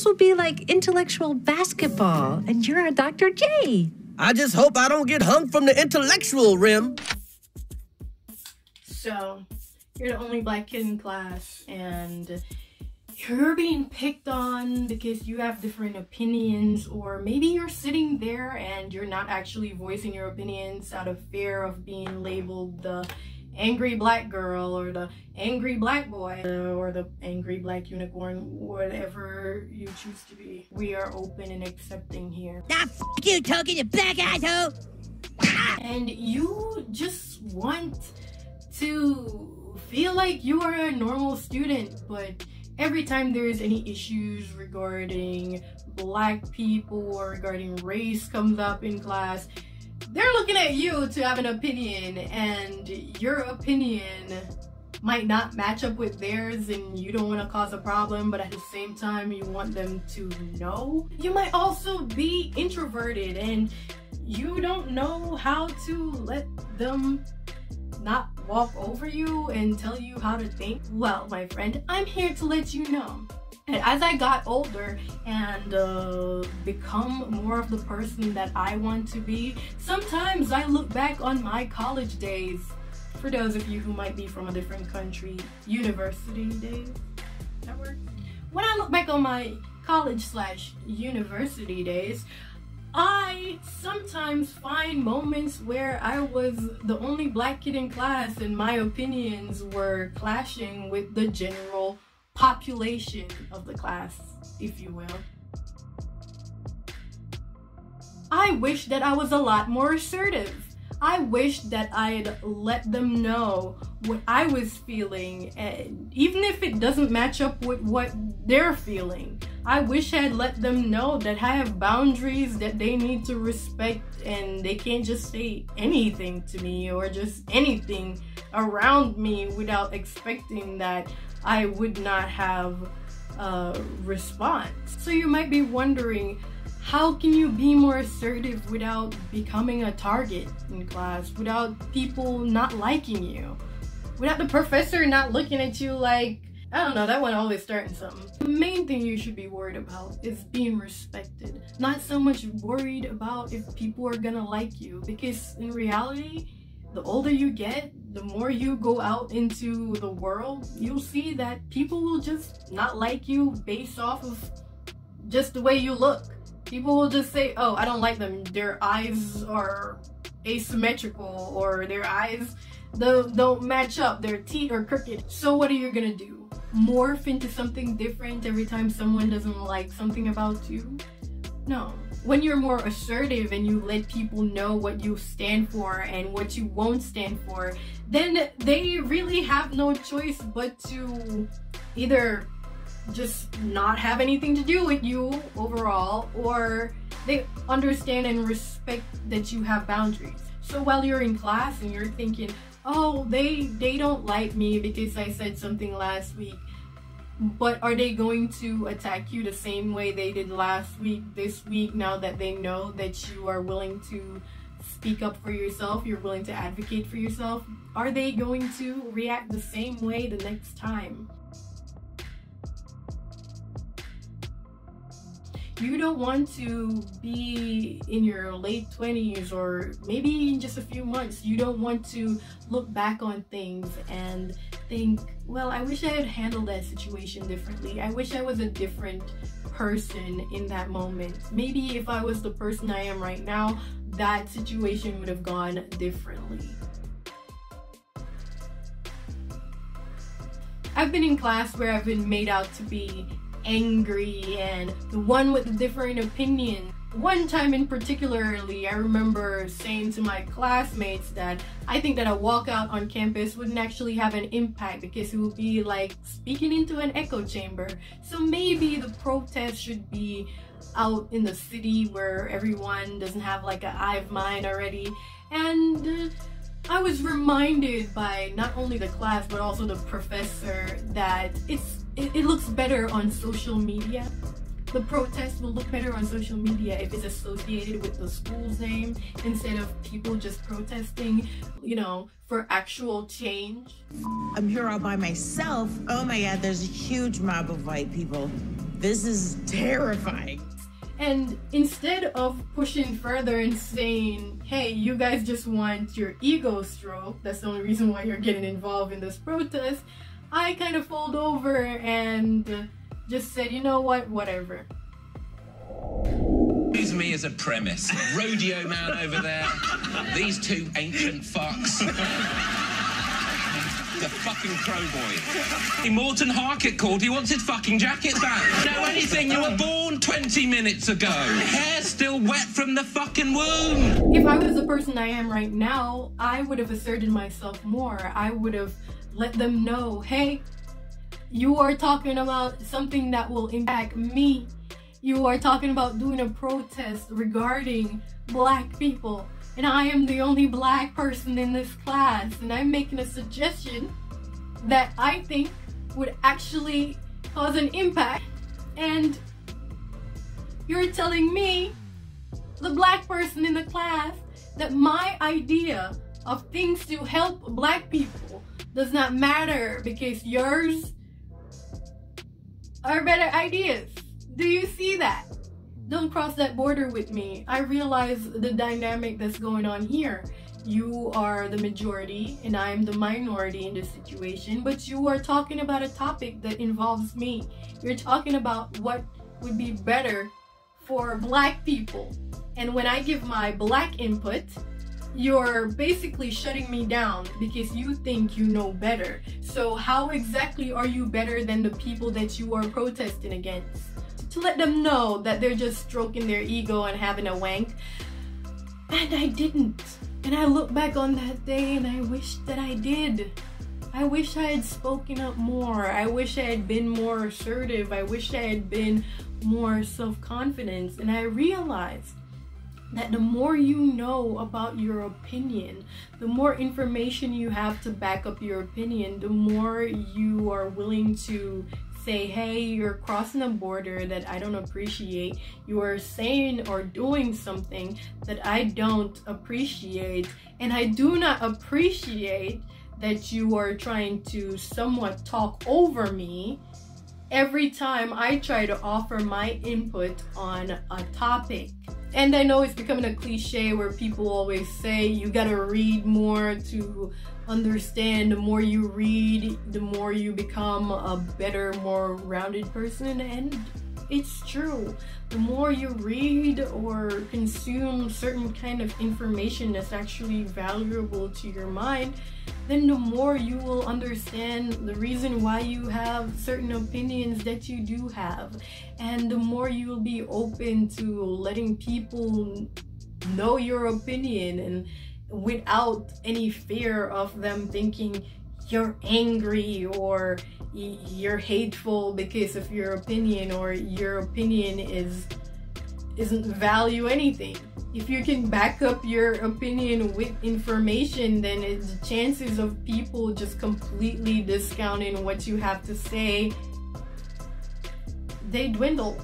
Class will be like intellectual basketball, and you're a Dr. J. I just hope I don't get hung from the intellectual rim. So, you're the only black kid in class, and you're being picked on because you have different opinions, or maybe you're sitting there and you're not actually voicing your opinions out of fear of being labeled the angry black girl or the angry black boy or the angry black unicorn, whatever you choose to be. We are open and accepting here. Now f you, talking you black asshole! And you just want to feel like you are a normal student, but every time there's any issues regarding black people or regarding race comes up in class, they're looking at you to have an opinion and your opinion might not match up with theirs and you don't want to cause a problem but at the same time you want them to know. You might also be introverted and you don't know how to let them not walk over you and tell you how to think. Well my friend i'm here to let you know and as I got older and uh, become more of the person that I want to be, sometimes I look back on my college days. For those of you who might be from a different country, university days. That works. When I look back on my college slash university days, I sometimes find moments where I was the only black kid in class and my opinions were clashing with the general population of the class, if you will. I wish that I was a lot more assertive. I wish that I'd let them know what I was feeling, and even if it doesn't match up with what they're feeling. I wish I'd let them know that I have boundaries that they need to respect and they can't just say anything to me or just anything around me without expecting that I would not have a response. So you might be wondering, how can you be more assertive without becoming a target in class, without people not liking you, without the professor not looking at you like, I don't know, that one always starting something. The main thing you should be worried about is being respected. Not so much worried about if people are gonna like you, because in reality, the older you get, the more you go out into the world, you'll see that people will just not like you based off of just the way you look. People will just say, oh, I don't like them. Their eyes are asymmetrical or their eyes don't match up. Their teeth are crooked. So what are you gonna do? Morph into something different every time someone doesn't like something about you? No when you're more assertive and you let people know what you stand for and what you won't stand for, then they really have no choice but to either just not have anything to do with you overall or they understand and respect that you have boundaries. So while you're in class and you're thinking, oh, they they don't like me because I said something last week, but are they going to attack you the same way they did last week, this week, now that they know that you are willing to speak up for yourself, you're willing to advocate for yourself? Are they going to react the same way the next time? you don't want to be in your late 20s or maybe in just a few months you don't want to look back on things and think well i wish i had handled that situation differently. I wish i was a different person in that moment. Maybe if i was the person i am right now that situation would have gone differently. I've been in class where I've been made out to be angry and the one with the differing opinion. One time in particularly, I remember saying to my classmates that I think that a walkout on campus wouldn't actually have an impact because it would be like speaking into an echo chamber. So maybe the protest should be out in the city where everyone doesn't have like a of mind already. And uh, I was reminded by not only the class but also the professor that it's it, it looks better on social media the protest will look better on social media if it's associated with the school's name instead of people just protesting, you know, for actual change. I'm here all by myself. Oh my God, there's a huge mob of white people. This is terrifying. And instead of pushing further and saying, hey, you guys just want your ego stroke, that's the only reason why you're getting involved in this protest, I kind of fold over and just said, you know what, whatever. Use me as a premise. Rodeo man over there. These two ancient fucks. the fucking crow boy. Morten Harket called. He wants his fucking jacket back. Know anything? You were born 20 minutes ago. Hair still wet from the fucking womb. If I was the person I am right now, I would have asserted myself more. I would have let them know, hey, you are talking about something that will impact me. You are talking about doing a protest regarding black people. And I am the only black person in this class. And I'm making a suggestion that I think would actually cause an impact. And you're telling me, the black person in the class, that my idea of things to help black people does not matter because yours are better ideas. Do you see that? Don't cross that border with me. I realize the dynamic that's going on here. You are the majority and I'm the minority in this situation, but you are talking about a topic that involves me. You're talking about what would be better for black people. And when I give my black input, you're basically shutting me down because you think you know better. So how exactly are you better than the people that you are protesting against? To let them know that they're just stroking their ego and having a wank. And I didn't. And I look back on that day and I wish that I did. I wish I had spoken up more. I wish I had been more assertive. I wish I had been more self-confident. And I realized that the more you know about your opinion, the more information you have to back up your opinion, the more you are willing to say, hey, you're crossing a border that I don't appreciate. You are saying or doing something that I don't appreciate. And I do not appreciate that you are trying to somewhat talk over me every time I try to offer my input on a topic. And I know it's becoming a cliche where people always say you gotta read more to understand. The more you read, the more you become a better, more rounded person. And it's true. The more you read or consume certain kind of information that's actually valuable to your mind, then the more you will understand the reason why you have certain opinions that you do have. And the more you will be open to letting people know your opinion and without any fear of them thinking you're angry or you're hateful because of your opinion or your opinion is isn't value anything if you can back up your opinion with information then the chances of people just completely discounting what you have to say they dwindle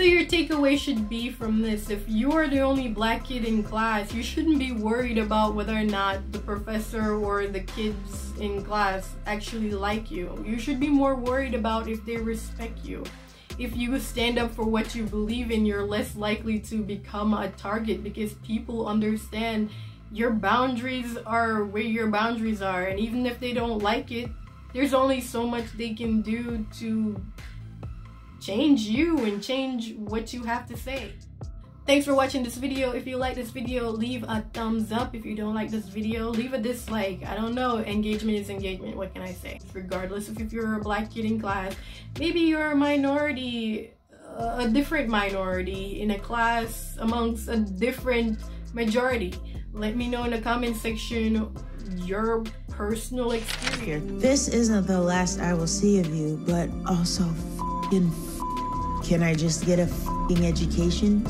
So your takeaway should be from this, if you are the only black kid in class, you shouldn't be worried about whether or not the professor or the kids in class actually like you. You should be more worried about if they respect you. If you stand up for what you believe in, you're less likely to become a target because people understand your boundaries are where your boundaries are. And even if they don't like it, there's only so much they can do to change you and change what you have to say. Thanks for watching this video. If you like this video, leave a thumbs up. If you don't like this video, leave a dislike. I don't know. Engagement is engagement. What can I say? Regardless of if you're a black kid in class, maybe you're a minority, a different minority in a class amongst a different majority. Let me know in the comment section your personal experience. This isn't the last I will see of you, but also can I just get a education?